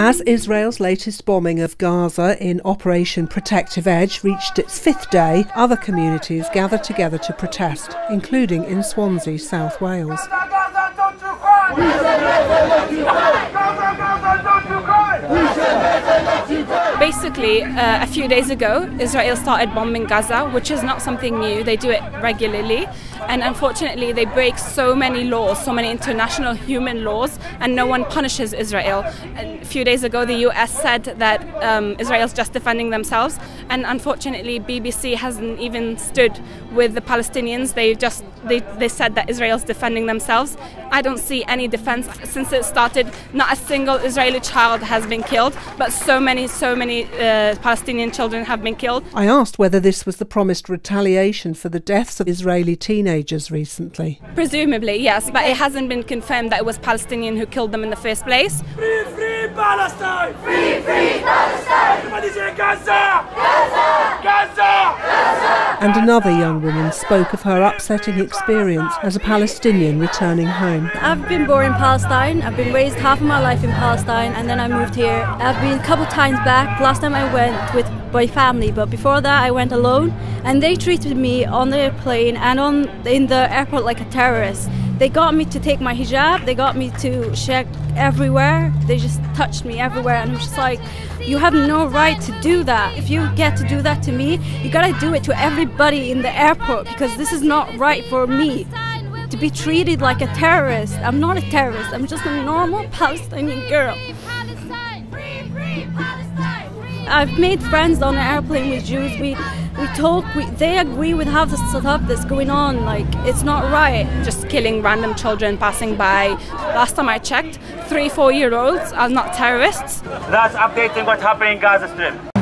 As Israel's latest bombing of Gaza in Operation Protective Edge reached its fifth day, other communities gathered together to protest, including in Swansea, South Wales. Basically, uh, a few days ago, Israel started bombing Gaza, which is not something new. They do it regularly. And unfortunately, they break so many laws, so many international human laws, and no one punishes Israel. A few days ago, the US said that um, Israel's just defending themselves. And unfortunately, BBC hasn't even stood with the Palestinians. They just they, they said that Israel's defending themselves. I don't see any defense since it started. Not a single Israeli child has been killed, but so many, so many uh, Palestinian children have been killed. I asked whether this was the promised retaliation for the deaths of Israeli teenagers recently. Presumably, yes, but it hasn't been confirmed that it was Palestinian who killed them in the first place. Free, free Palestine! Free, free Palestine! Everybody say Gaza! Gaza! Gaza! And another young woman spoke of her upsetting experience as a Palestinian returning home. I've been born in Palestine. I've been raised half of my life in Palestine and then I moved here. I've been a couple times back. Last time I went with my family, but before that I went alone and they treated me on the plane and on in the airport like a terrorist. They got me to take my hijab, they got me to check everywhere. They just touched me everywhere and I'm just like you have no right to do that. If you get to do that to me, you gotta do it to everybody in the airport because this is not right for me to be treated like a terrorist. I'm not a terrorist, I'm just a normal Palestinian girl. I've made friends on the airplane with Jews. We we talk. We, they agree with half the stuff that's going on. Like it's not right. Just killing random children passing by. Last time I checked, three, four year olds are not terrorists. That's updating what's happening in Gaza Strip.